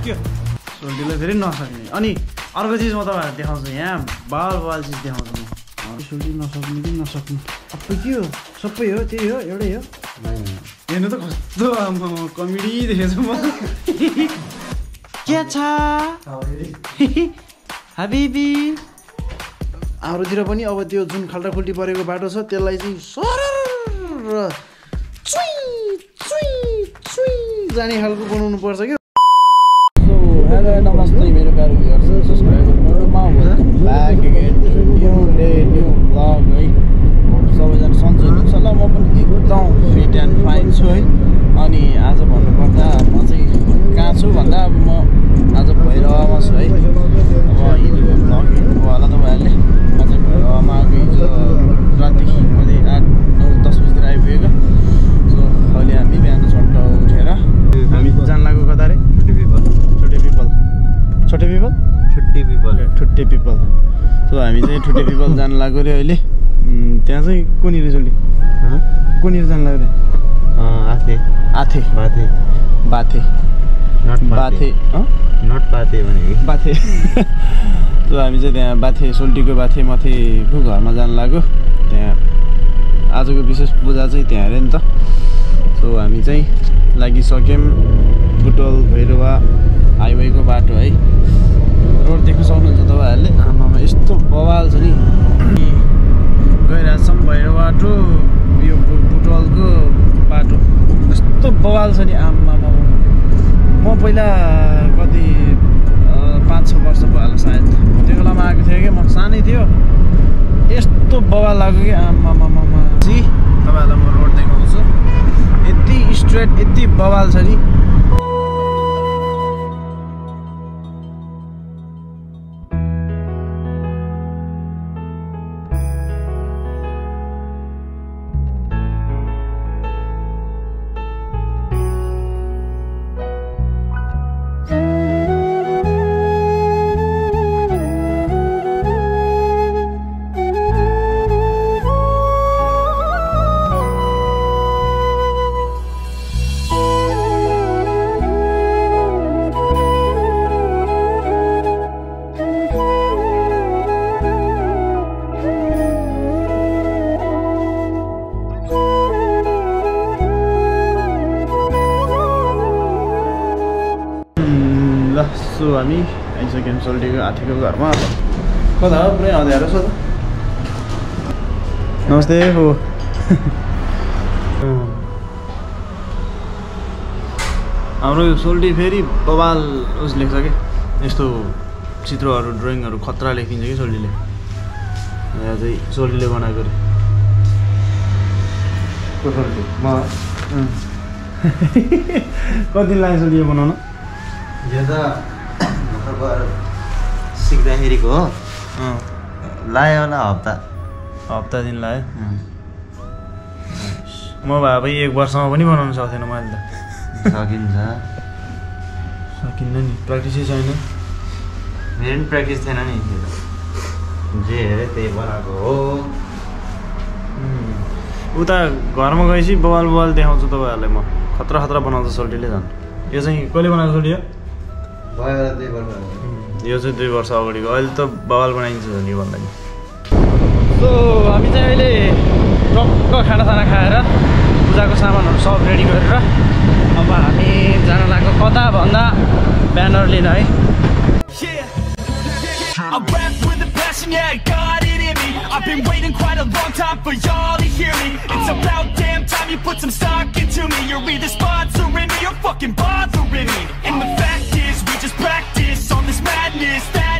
सक्यो सोल्टीलाई फेरि नसक्ने। अनि अर्को चिज म तपाईँहरूलाई देखाउँछु यहाँ बाल बाल चिज देखाउँछु म। सोल्टी नसक्ने कि नसक्ने? सबै के हो? सबै हो त्यही हो एउटै हो? हेर्नु त कस्तो कमेडी देखेछु म। के छ? हाबिबी। हाम्रोतिर पनि अब त्यो जुन खाल्टा खुल्टी परेको बाटो छ त्यसलाई चाहिँ सर चुई चुई चुई जाने खालको बनाउनु पर्छ क्या? हेलो नमस्ते मेरो प्यारो viewers सब्सक्राइबरमा back again new day new blog है सबैजना सन्चै हुनुहुन्छ ल म पनि एकदम फिट एन्ड फाइन छु है अनि आज भन्नुपर्दा म चाहिँ कहाँ छु भन्दा अब म आज भैरवामा छु है अब हिजोको ब्लग हेर्नुभयो होला तपाईँहरूले म चाहिँ भैरवामा आएको हिजो राति मैले आठ नौ दस बजीतिर आइपुगेको सो अहिले हामी बिहान छट्ट उठेर हामी जान लाग्यो कता रे छोटे पिपल छोटे पिपल छुट्टी पिपल ठुट्टे पिपल सो हामी चाहिँ ठुटे पिपल जानु लाग्यो रे अहिले। त्यहाँ चाहिँ कुनिर चोलि कुनिर जानु लाग्यो रे आथे। आथे। बाथे। बाथे। नट बाथे? नट बाथे भनेको बाथे। सो हामी चाहिँ त्यहाँ बाथे सोल्टीको बाथे माथिको घरमा जानु लाग्यो। त्यहाँ आजको विशेष पूजा चाहिँ त्यहाँ अरे नि त। सो हामी चाहिँ लागिसक्यौँ बुटोल भैरवा हाइवेको बाटो है। रोड देख्न सक्नुहुन्छ तपाईँहरूले। आमामा यस्तो बवाल छ नि। गइरहेछौँ भैरवा टु यो बुटवलको बाटो। यस्तो बवाल छ नि आमामा म पहिला कति पाँच छ वर्ष भयो होला सायद। त्यो बेलामा आएको थियो कि म सानै थियो। यस्तो बवाल लाग्यो कि आमामामा सी तपाईँहरूलाई म रोड देखाउँछु। यति स्ट्रेट यति बवाल छ नि। हामी आइसक्यौँ सोल्टीको हाथीको घरमा कता पुरै अँध्यारो छ त नमस्ते हो। हाम्रो यो सोल्टी फेरि बवाल उस लेख्छ कि यस्तो चित्रहरू ड्रइङहरू खतरा लेखिन्छ कि सोल्टीले यहाँ चाहिँ सोल्टीले बनाएको अरे। कति लाग्छ यो बनाउन? यो त सिक्दाखेरिको हो। अँ। लायो होला हप्ता। हप्ता दिन लाग्यो म भए भए एक वर्षमा पनि बनाउनु सक्थेन मैले त। सकिन्छ। सकिन्न नि प्र्याक्टिसै छैन। मेरो पनि प्र्याक्टिस थिएन नि जे हेऱ्यो त्यही बनाएको हो। उता घरमा गएपछि बवाल बवाल देखाउँछु तपाईँहरूलाई म। खतरा खतरा बनाउँछ सोल्टीले झन्। यो चाहिँ कहिले बनाएको सोल्टी हो? यो चाहिँ दुई वर्ष अगाडिको अहिले त बवाल बनाइन्छ नि सो हामी चाहिँ अहिले टक्क खानासाना खाएर पूजाको सामानहरू सब रेडी गरेर अब हामी जान कता भन्दा ब्यानर लिन है yeah, I got it in me I've been waiting quite a long time for y'all to hear me It's about damn time you put some stock into me You're either sponsoring me or fucking bothering me And the fact we just practice on this madness That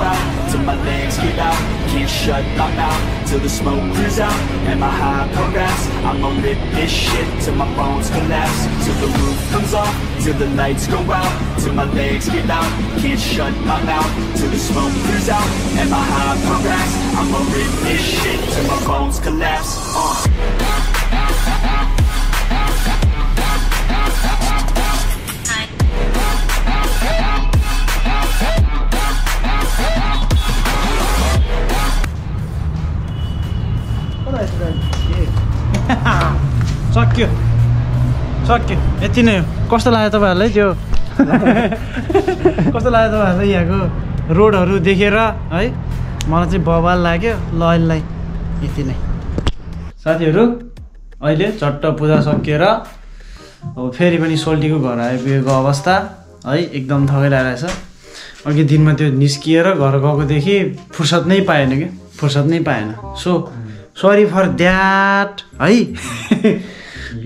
Out, till my legs give out. Can't shut my mouth till the smoke clears out. And my high progress, I'ma rip this shit till my bones collapse. Till the roof comes off, till the lights go out, till my legs give out. Can't shut my mouth till the smoke clears out. And my high progress, I'ma rip this shit till my bones collapse. Uh. सक्यो सक्यो यति नै हो कस्तो लाग्यो तपाईँहरूलाई त्यो कस्तो लाग्यो तपाईँहरूलाई यहाँको रोडहरू देखेर है मलाई चाहिँ बवाल लाग्यो ल अहिलेलाई यति नै साथीहरू अहिले चट्ट पूजा सकिएर अब फेरि पनि सोल्टीको घर आइपुगेको अवस्था है एकदम थकाइरहेको रहेछ अघि दिनमा त्यो निस्किएर घर गएकोदेखि फुर्सद नै पाएन कि फुर्सद नै पाएन सो सरी फर द्याट है?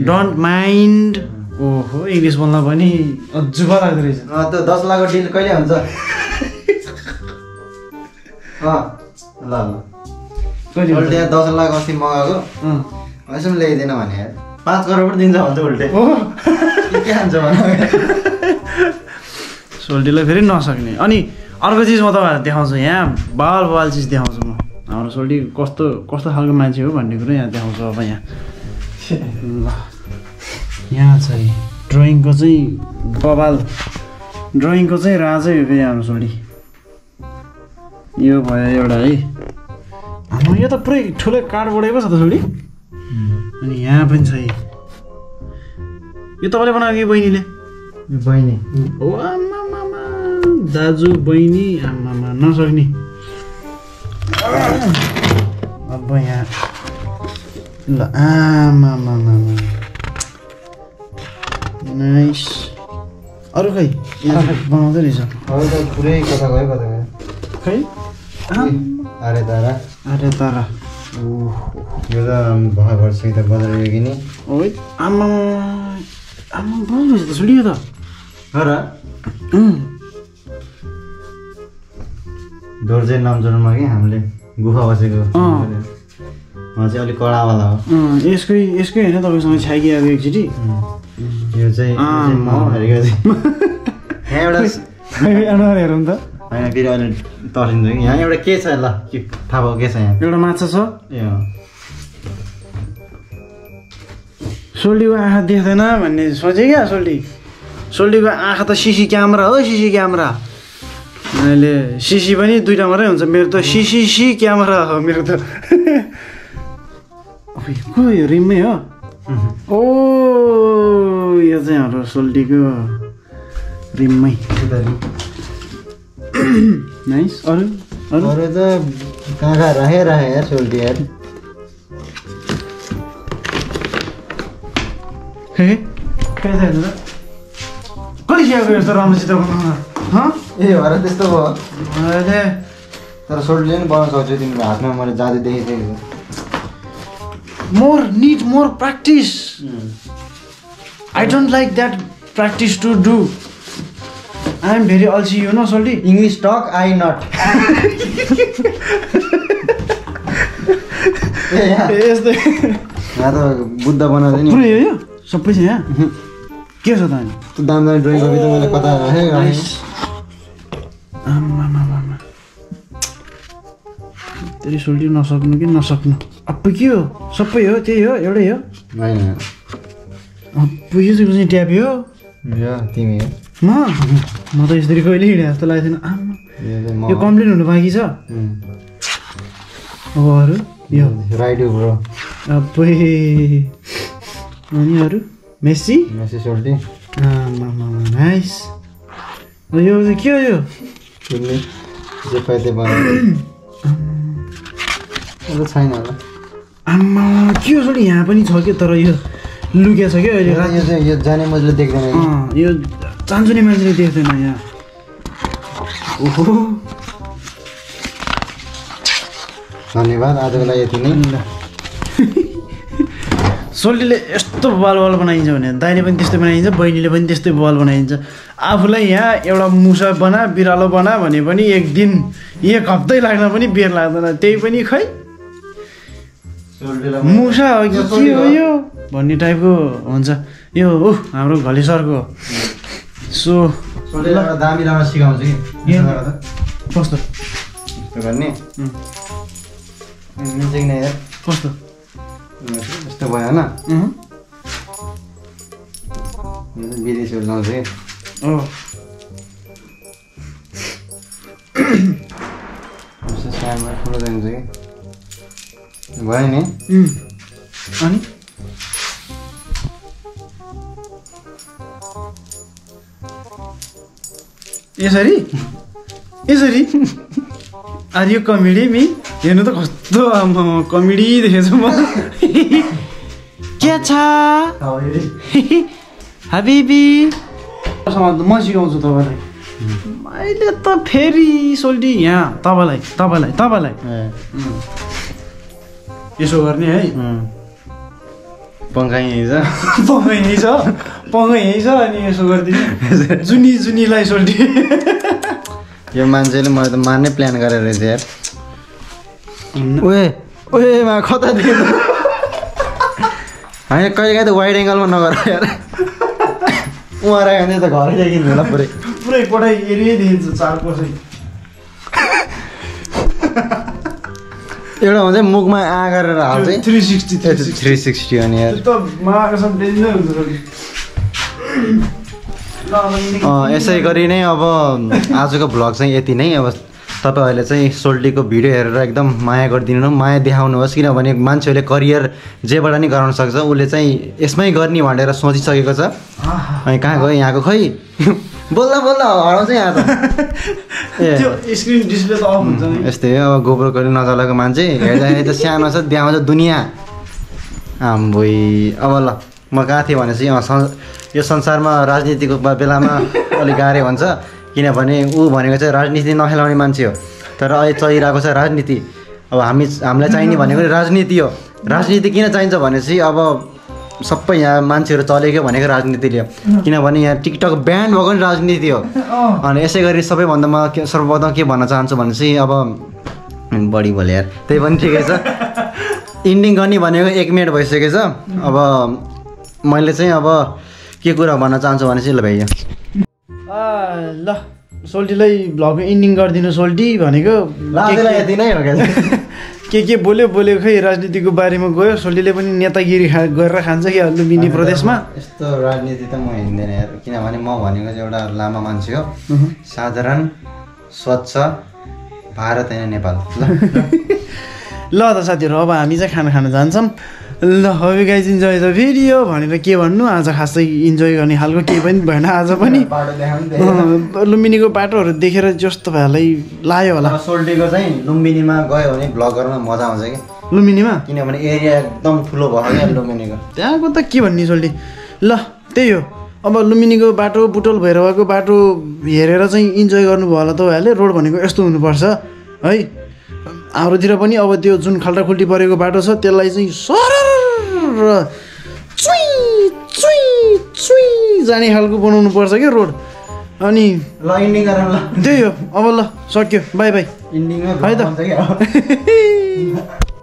डोन्ट माइन्ड ओहो इङ्ग्लिस बोल्न पनि अजुब लाग्दो रहेछ। त्यो दस लाखको डिल कहिले हुन्छ? ल ल? उल्टे दस लाख अस्ति मगाएको। अँ। यसो पनि ल्याइदिएन भने। पाँच करोड पनि दिन्छ भन्छ उल्टे। ओ के के खान्छ भन। सोल्टीलाई फेरि नसक्ने। अनि अर्को चिज म तपाईँहरूलाई देखाउँछु यहाँ। बाल बाल चिज देखाउँछु म। हाम्रो सोल्टी कस्तो कस्तो खालको मान्छे हो भन्ने कुरो यहाँ देखाउँछु अब यहाँ। ल। यहाँ चाहिँ ड्रइङको चाहिँ बबाल ड्रइङको चाहिँ राजै हो फेरि हाम्रो सोल्टी। यो भयो एउटा है। हाम्रो यो त पुरै ठुलो कार्डबोर्डै पो छ त सोल्टी। अनि यहाँ पनि छ है यो तपाईँले बनाएको कि बहिनीले? बहिनी। दाजु बहिनी आमामा नसक्ने। अब यहाँ ल आमामामा नाइस अरू खै बनाउँदै रहेछ पुरै कता गयो कता गयो खै आम, अरे तारा अरे तारा यो त भर्खर त बजारमा किने ओइ आमा आमा बनाउँदैछ त सुलियो त र दोर्जे नामजोरमा कि हामीले गुफा बसेको चाहिँ अलिक कडावाला हो यसकै यसकै होइन तपाईँसँग छ्याकी आएको एकचोटि। यो चाहिँ एउटा हेरौँ त। होइन फेरि अहिले तर्सिन्छ कि? यहाँ एउटा के छ? ल के थाहा भएको के छ यहाँ? एउटा माछा छ। ए अँ। सोल्टीको आँखा देख्दैन भन्ने सोचेँ क्या सोल्टी सोल्टीको आँखा त सिसी क्यामेरा हो सिसी क्यामेरा। मैले सिसी पनि दुइटा मात्रै हुन्छ। मेरो त सिसिसी क्यामेरा हो मेरो त। को यो रिममै हो? ओ यो चाहिँ हाम्रो सोल्टीको रिममै। नाइस अरू? अरू? अरू त कहाँ कहाँ राखे राखे यार सोल्टी यार। हे कहाँ छ हेर्नु त? राम्रोसित ए भएर त्यस्तो भयो तर सोल्टीले पनि बनाउन सक्छु तिम्रो हातमा मैले जादु देखिसकेको more need more practice. i don't like that practice to do. I am very also you know soldi? English talk I not यस्तै यहाँ त बुद्ध बनाउँदै नि पुरै हो यो सबै छ यहाँ के छ त दाम दामी ड्रइङ त मैले कता तेरि सोल्टी नसक्नु कि नसक्नु अब के हो? सबै हो त्यही हो एउटै हो? होइन। यो चाहिँ ट्यापी हो? तिमी हो। म? म त यसरी कहिले हिँडेँ जस्तो लाग्दैन आमा। यो कम्प्लिट हुनु बाँकी छ. अब अरू? यो। Right bro. अबै अनि अरू? मेसी मेसी सोल्टी। नाइस। यो चाहिँ के हो यो? जे बनायो अब छैन होला। आमा के हो सोली यहाँ पनि छ कि तर यो लुकेको छ क्या अहिले? यो चाहिँ यो जाने मजले देख्दैन यो चान्छु नि मान्छेले देख्दैन यहाँ। ओहो। धन्यवाद आजको लागि यति नै। ल। सोल्टीले यस्तो बल बल बनाइन्छ भने दाइले पनि त्यस्तै बनाइन्छ बहिनीले पनि त्यस्तै बल बनाइन्छ। आफूलाई यहाँ एउटा मुसा बना बिरालो बना भने पनि एक दिन एक हप्तै लाग्न पनि बेर लाग्दैन। त्यही पनि खै? मुसा हो कि के हो। यो भन्ने टाइपको हुन्छ। यो ऊ हाम्रो घलेसरको। सो सोल्टीले एउटा दामी राम्रो सिकाउँछु कि। कस्तो? गर्ने। कस्तो? यस्तो भयो होइन। विदेशीहरू लाउँछ कि? सानो ठुलो जान्छ कि? भयो नि अनि? यसरी? यसरी? आर यो कमेडी मि? हेर्नु त कस्तो कमेडी देखेछु म। के छ? हाबिबी। म सिकाउँछु तपाईँलाई। मैले त फेरि सोल्टी यहाँ तपाईँलाई तपाईँलाई तपाईँलाई। यसो गर्ने है। पङ्खा यहीँ छ। पङ्खा यहीँ छ। पङ्खा यहीँ छ अनि यसो गरिदिने। जुनी जुनीलाई सोल्टी यो मान्छेले मलाई त मार्ने प्लान गरेर रहेछ यार। ओए ओए मा कता दिनु होइन कहिले काहीँ त वाइड एङ्गलमा नगर यार। उहाँ आयो भने त घरै देखिन्छ होला पुरै। पुरै पठाइ एरियै देखिन्छ चार कसै। एउटा हुन्छ मुखमा आ गरेर हाल्छ थ्री सिक्सटी थ्री सिक्सटी अनि यसै गरी नै अब आजको भ्लग चाहिँ यति नै। अब तपाईँहरूले चाहिँ सोल्टीको भिडियो हेरेर एकदम माया गरिदिनु माया देखाउनुहोस् किनभने मान्छेहरूले करियर जेबाट नि गराउन सक्छ उसले चाहिँ यसमै गर्ने भनेर सोचिसकेको छ। अनि कहाँ गयो? यहाँको खै बोल्दा बोल्दा हराउँछ यहाँ त। ए। त्यो स्क्रिन डिस्प्ले त यस्तै हो अब गोब्रो कहिले नचलाएको मान्छे। हेर्दाखेरि त सानो छ देखाउँछ दुनियाँ। आम्बोइ अब ल म कहाँ थिएँ भनेपछि यो संसारमा राजनीतिको बेलामा अलिक गाह्रो हुन्छ। किनभने ऊ भनेको चाहिँ राजनीति नखेलाउने मान्छे हो। तर अहिले चलिरहेको छ राजनीति। अब हामी हामीलाई चाहिने भनेको राजनीति हो। राजनीति किन चाहिन्छ भनेपछि अब सबै यहाँ मान्छेहरू चलेको भनेको राजनीतिले किनभने यहाँ टिकटक ब्यान्ड भएको नि राजनीति हो। अनि यसै गरी सबैभन्दा म के सर्वप्रथम के भन्न चाहन्छु भने चाहिँ अब बढी बोले यार। त्यही पनि ठिकै छ। इन्डिङ गर्ने भनेको एक मिनट भइसकेछ अब मैले चाहिँ अब के कुरा भन्न चाहन्छु भने चाहिँ ल भैया आ, ल सोल्टीलाई भ्लगको इन्डिङ गरिदिनु सोल्टी भनेको के- के- यति नै हो क्या? के के बोल्यो बोल्यो खै राजनीतिको बारेमा गयो सोल्टीले पनि नेतागिरी खा गरेर खान्छ कि लुम्बिनी प्रदेशमा? यस्तो राजनीति त म हिँड्दैन यार किनभने म भनेको चाहिँ एउटा लामा मान्छे हो। साधारण स्वच्छ भारत होइन नेपाल। ल। ल त साथीहरू अब हामी चाहिँ खाना खान जान्छौँ। ल hubby guys enjoy the video भनेर के भन्नु? आज खासै इन्जोय गर्ने खालको केही पनि भएन आज पनि। लुम्बिनीको बाटोहरू देखेर जस्तो भएलाई लाग्यो होला। सोल्टीको चाहिँ लुम्बिनीमा गयो भने भ्लग गर्न मजा आउँछ कि? लुम्बिनीमा? किनभने एरिया एकदम ठुलो भयो क्या लुम्बिनीको। त्यहाँको त के भन्ने सोल्टी ल त्यही हो। अब लुम्बिनीको बाटो बुटोल भैरवाको बाटो हेरेर चाहिँ इन्जोय गर्नुभयो होला तपाईँहरूले रोड भनेको यस्तो हुनुपर्छ है? हाम्रोतिर पनि अब त्यो जुन खाल्टाखुल्टी परेको बाटो छ त्यसलाई चाहिँ सर चुई चुई चुई जाने खालको बनाउनु पर्छ क्या रोड। अनि ल इन्डिङ गरौँ ल त्यही हो। अब ल सक्यो। Bye bye. है त।